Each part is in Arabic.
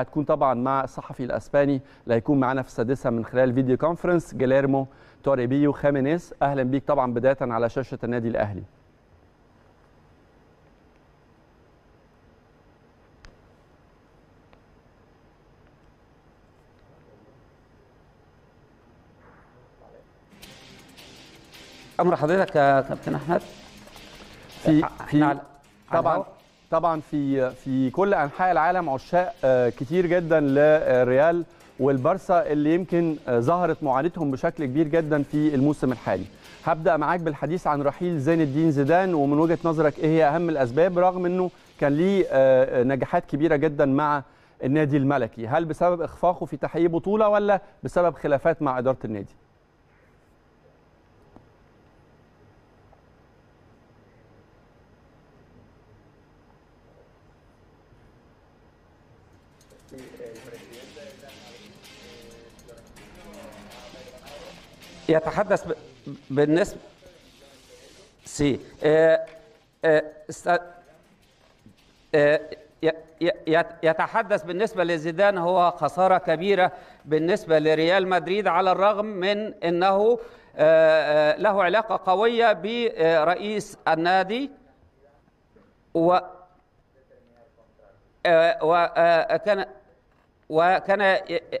هتكون طبعا مع الصحفي الأسباني اللي هيكون معانا في السادسة من خلال video conference جيليرمو توريبيو خامينيز أهلا بيك طبعا بداية على شاشة النادي الأهلي. أمر حضرتك يا كابتن أحمد؟ في في طبعا. طبعا في في كل أنحاء العالم عشاق آه، كتير جدا للريال والبارسا اللي يمكن آه، ظهرت معاناتهم بشكل كبير جدا في الموسم الحالي. هبدأ معاك بالحديث عن رحيل زين الدين زيدان ومن وجهة نظرك إيه هي أهم الأسباب رغم إنه كان ليه آه، نجاحات كبيرة جدا مع النادي الملكي. هل بسبب إخفاقه في تحقيق بطولة ولا بسبب خلافات مع إدارة النادي؟ يتحدث ب- بالنسبة سي آه، آه، است- آه، يتحدث بالنسبة لزيدان هو خسارة كبيرة بالنسبة لريال مدريد على الرغم من آه، له علاقة قوية برئيس النادي و وكان وكان ي- آه، آه،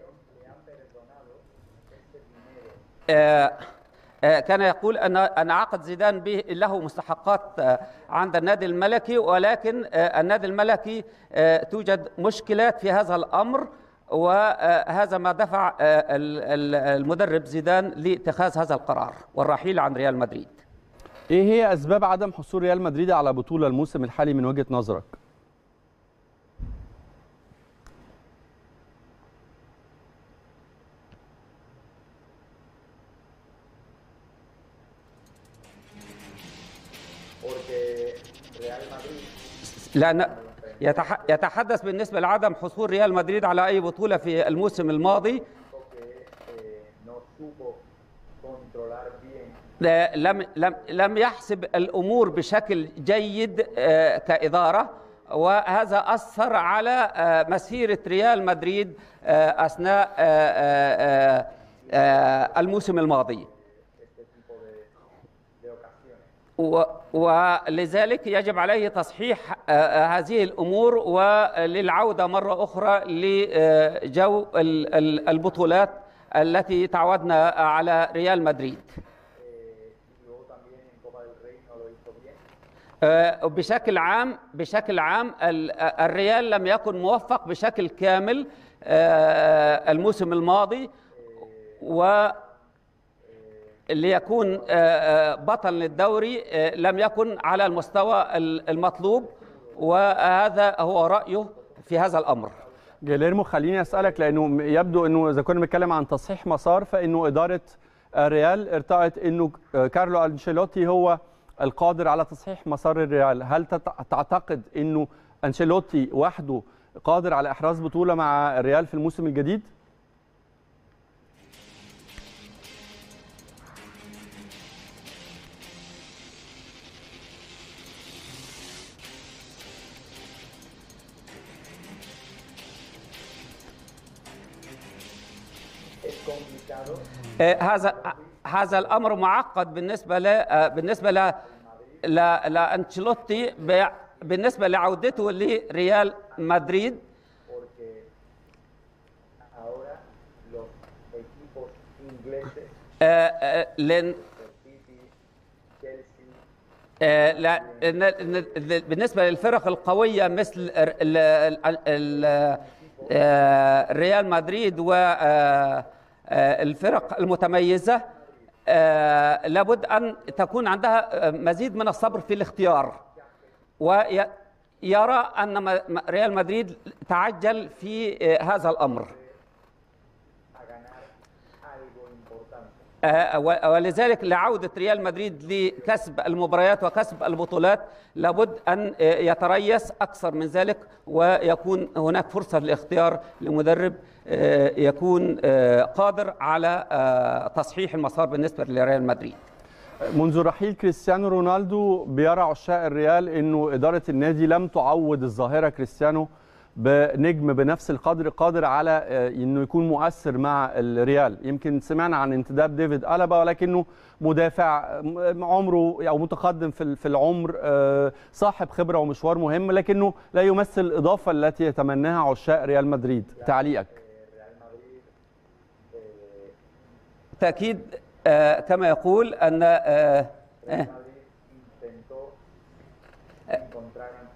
كان يقول ان أن عقد زيدان به له مستحقات آه، عند النادي الملكي ولكن آه، النادي الملكي آه، توجد مشكلات في هذا الأمر وهذا ما دفع آه، ال- ال- المدرب زيدان لاتخاذ هذا القرار والرحيل عن ريال مدريد. إيه هي أسباب عدم حصول ريال مدريد على بطولة الموسم الحالي من وجهة نظرك؟ لأن يتح- يتحدث بالنسبة لعدم حصول ريال مدريد على أي بطولة في الموسم الماضي. لم لم لم يحسب الأمور بشكل جيد آه، كإدارة وهذا أثر على آه، مسيرة ريال مدريد آه، أثناء الموسم الماضي este tipo de, de ocasiones. و- ولذلك يجب عليه تصحيح آه، آه، هذه الأمور وللعودة مرة أخرى لجو ال- ال- البطولات التي تعودنا على ريال مدريد. آه، بشكل عام بشكل عام ال- الريال لم يكن موفق بشكل كامل الموسم الماضي و ليكون آه، آه، بطل للدوري آه، لم يكن على المستوى ال- المطلوب وهذا هو رأيه في هذا الأمر. جيليرمو خليني أسألك لأنه يبدو إنه إذا كنا بنتكلم عن تصحيح مسار فإنه إدارة الريال ارتأت إنه كارلو أنشيلوتي هو القادر على تصحيح مسار الريال. هل تعتقد إنه أنشيلوتي وحده قادر على إحراز بطولة مع الريال في الموسم الجديد؟ هذا هذا الأمر معقد بالنسبة ل آه، بالنسبة ل لأنشيلوتي بالنسبة لعودته لريال مدريد. آه، آه، لأن City, Chelsea, آه، لا إن- إن- بالنسبة للفرق القوية مثل ال- ال- ال- ال- آه، ريال مدريد والفرق المتميزة آه، لابد أن تكون عندها آه، مزيد من الصبر في الاختيار. ويرى م- ريال مدريد تعجل في آه، هذا الأمر. ولذلك لعودة ريال مدريد لكسب المباريات وكسب البطولات لابد أن آه، يتريث أكثر من ذلك ويكون هناك فرصة لاختيار لمدرب يكون قادر على تصحيح المسار بالنسبة لريال مدريد. منذ رحيل كريستيانو رونالدو بيرى عشاق الريال إنه إدارة النادي لم تعوض الظاهرة كريستيانو بنجم بنفس القدر قادر على آه، إنه يكون مؤثر مع الريال. يمكن سمعنا عن انتداب ديفيد ألابا ولكنه مدافع عمره أو متقدم في ال- في العمر آه، صاحب خبرة ومشوار مهم لكنه لا يمثل الإضافة التي يتمناها عشاق ريال مدريد. تعليقك؟ بالتأكيد آه، كما يقول أن آه، آه، Madrid intentó encontrar en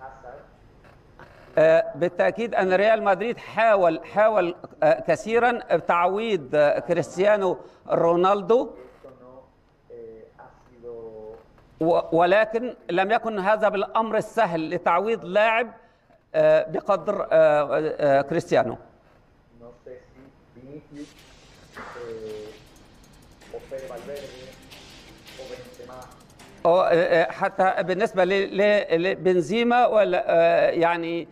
Hazard آه، بالتأكيد أن ريال مدريد حاول حاول آه، كثيرا تعويض آه، كريستيانو رونالدو. ولكن لم يكن هذا بالأمر السهل لتعويض لاعب آه، بقدر آه، آه، كريستيانو. آه، آه، حتى بالنسبة لبنزيما آه، يعني آه،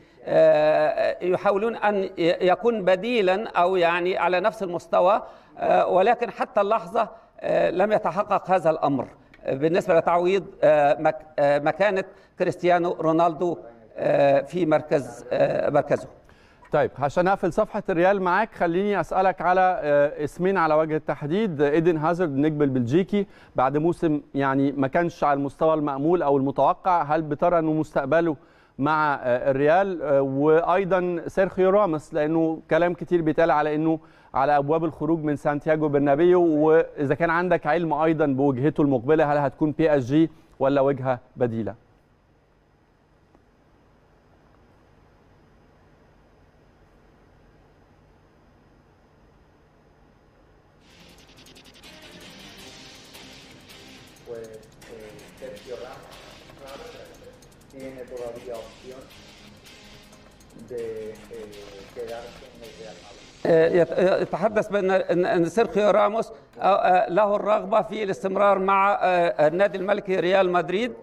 يحاولون أن ي- يكون بديلا أو يعني على نفس المستوى آه، ولكن حتى اللحظة آه، لم يتحقق هذا الأمر. آه، بالنسبة لتعويض آه، مك- آه، مكانة كريستيانو رونالدو آه، في مركز آه، مركزه. طيب عشان أقفل صفحة الريال معاك خليني أسألك على آه، اسمين على وجه التحديد. إيدن هازارد النجم البلجيكي. بعد موسم يعني ما كانش على المستوى المأمول أو المتوقع هل بترى إنه مستقبله مع آه، الريال آه، وأيضا سيرخيو راموس لأنه كلام كتير بيتقال على إنه على أبواب الخروج من سانتياغو برنابيو وإذا كان عندك علم أيضا بوجهته المقبلة هل هتكون بي اس جي ولا وجهة بديلة؟ Tiene todavía opción de eh, quedarse en el Real Madrid. يت- يتحدث بان ان سيرخيو راموس آه، آه، له الرغبة في الاستمرار مع آه، النادي الملكي ريال مدريد eh,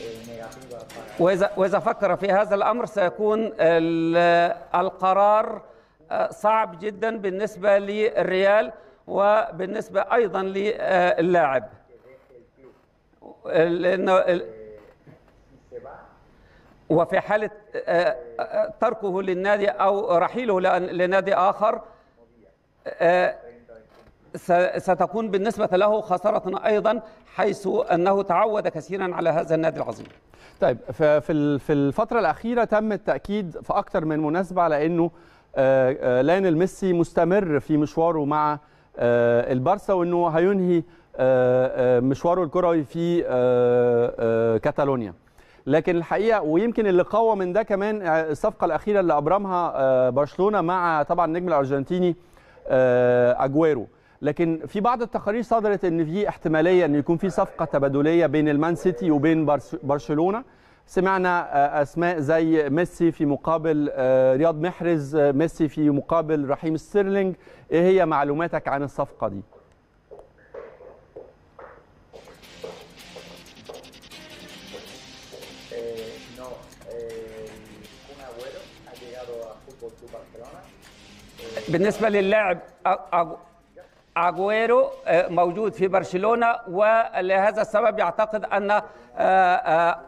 eh, واذا وإذا فكر في هذا الأمر سيكون ال- القرار صعب جدا بالنسبة للريال وبالنسبة أيضا للاعب. وفي حالة آه، آه، تركه للنادي أو رحيله لنادي آخر آه، ستكون بالنسبة له خسارة أيضا حيث أنه تعود كثيرا على هذا النادي العظيم. طيب في ال- في الفترة الأخيرة تم التأكيد في أكثر من مناسبة على إنه آه، آه، ليونيل ميسي مستمر في مشواره مع آه، البارسا وإنه هينهي مشواره الكروي في كاتالونيا. لكن الحقيقة ويمكن اللي قوى من ده كمان الصفقة الأخيرة اللي أبرمها برشلونة مع طبعا النجم الأرجنتيني أجويرو لكن في بعض التقارير صدرت إن في احتمالية إن يكون في صفقة تبادلية بين المان سيتي وبين برشلونة سمعنا آه، أسماء زي ميسي في مقابل آه، رياض محرز آه، ميسي في مقابل رحيم ستيرلينج إيه هي معلوماتك عن الصفقة دي. بالنسبة للاعب اجويرو موجود في برشلونه ولهذا السبب يعتقد ان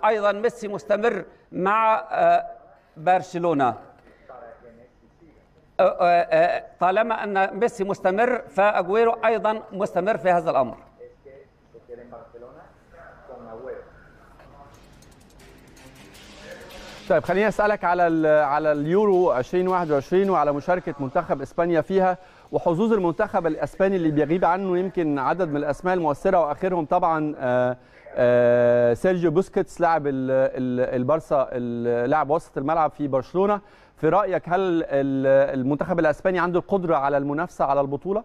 أيضا ميسي مستمر مع برشلونه طالما ان ميسي مستمر فاجويرو أيضا مستمر في هذا الامر. طيب خليني أسألك على على اليورو 2021 وعلى مشاركة منتخب إسبانيا فيها وحظوظ المنتخب الإسباني اللي بيغيب عنه يمكن عدد من الأسماء المؤثرة وآخرهم طبعا آه، آه، سيرجيو بوسكيتس لاعب ال- ال- البارسا ال- لاعب وسط الملعب في برشلونة في رأيك هل ال- المنتخب الإسباني عنده القدرة على المنافسة على البطولة؟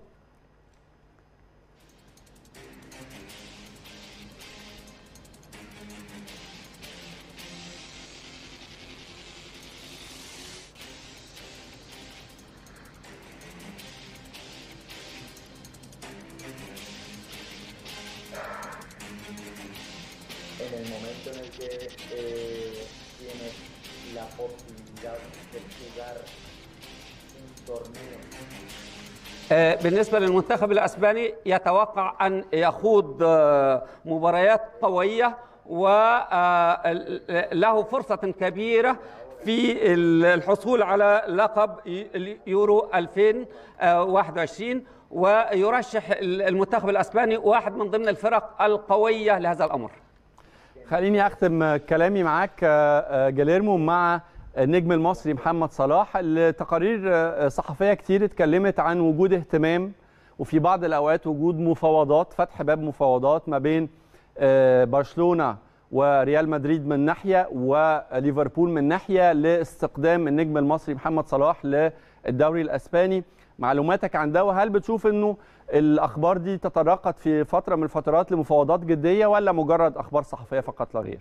Momento en el que eh, tienes la posibilidad de jugar un torneo. آه، بالنسبة للمنتخب الأسباني يتوقع أن يخوض آه، مباريات قوية وله فرصة كبيرة في الحصول على لقب يورو 2021 ويرشح المنتخب الأسباني واحد من ضمن الفرق القوية لهذا الأمر. خليني أختم كلامي معاك آه، جاليرمو مع النجم المصري محمد صلاح التقارير آه، صحفية كتير اتكلمت عن وجود اهتمام وفي بعض الأوقات وجود مفاوضات فتح باب مفاوضات ما بين آه، برشلونة وريال مدريد من ناحية وليفربول من ناحية لاستقدام النجم المصري محمد صلاح للدوري الأسباني. معلوماتك عن ده وهل بتشوف إنه الأخبار دي تطرقت في فترة من الفترات لمفاوضات جدية ولا مجرد أخبار صحفية فقط لا غير؟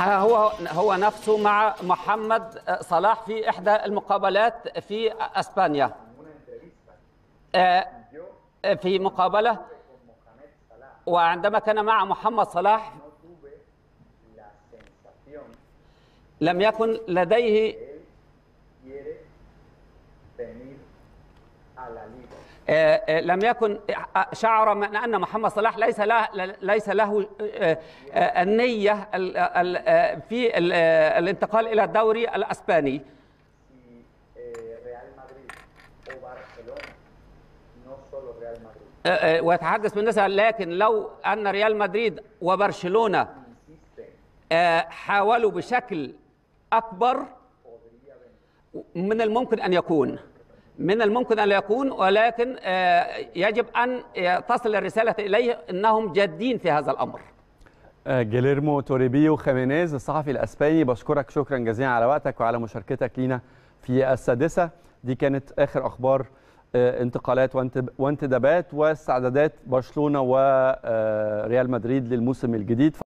هو هو نفسه مع محمد صلاح في إحدى المقابلات في entrevista. آه، في Salah وعندما كان مع محمد صلاح لم يكن لديه لم يكن شعر من أن محمد صلاح ليس له ليس له آه، آه، النية ال- ال- آه، في ال- آه، الانتقال إلى الدوري آه، آه، ويتحدث بالنسبة لكن لو أن ريال مدريد آه، حاولوا بشكل venir. من الممكن أن يكون من الممكن أن يكون ولكن آه، يجب أن تصل الرسالة إليه إنهم جادين في هذا الأمر. آه، جيليرمو توريبيو خيمينيز الصحفي الأسباني بشكرك شكرا جزيلا على وقتك وعلى مشاركتك لينا في السادسة. دي كانت آخر أخبار آه، انتقالات وانتدابات واستعدادات برشلونة وريال مدريد للموسم الجديد.